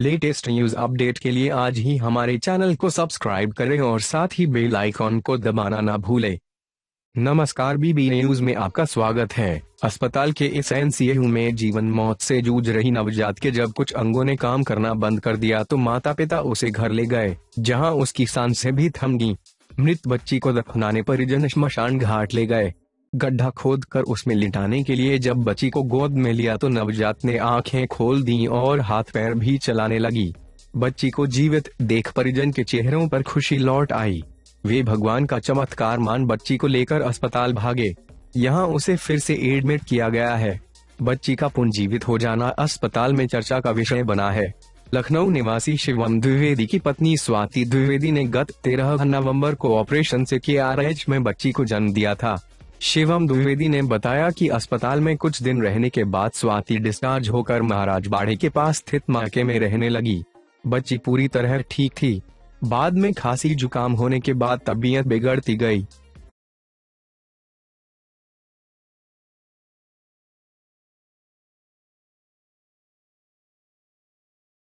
Latest news update के लिए आज ही हमारे चैनल को सब्सक्राइब करें और साथ ही बेल आइकॉन को दबाना ना भूलें। नमस्कार बीबी न्यूज़ में आपका स्वागत है। अस्पताल के इस एनसीयू में जीवन मौत से जूझ रही नवजात के जब कुछ अंगों ने काम करना बंद कर दिया तो माता पिता उसे घर ले गए, जहाँ उसकी साँसें भी थम गईं। मृत बच्ची को दफनाने परिजन शमशान घाट ले गए। गड्ढा खोद कर उसमें लिटाने के लिए जब बच्ची को गोद में लिया तो नवजात ने आँखें खोल दी और हाथ पैर भी चलाने लगी। बच्ची को जीवित देख परिजन के चेहरों पर खुशी लौट आई। वे भगवान का चमत्कार मान बच्ची को लेकर अस्पताल भागे। यहाँ उसे फिर से एडमिट किया गया है। बच्ची का पुनजीवित हो जाना अस्पताल में चर्चा का विषय बना है। लखनऊ निवासी शिवम द्विवेदी की पत्नी स्वाति द्विवेदी ने गत 13 नवंबर को ऑपरेशन से के में बच्ची को जन्म दिया था। शिवम द्विवेदी ने बताया कि अस्पताल में कुछ दिन रहने के बाद स्वाति डिस्चार्ज होकर महाराज बाड़े के पास स्थित माके में रहने लगी। बच्ची पूरी तरह ठीक थी। बाद में खांसी, जुकाम होने के बाद तबीयत बिगड़ती गई।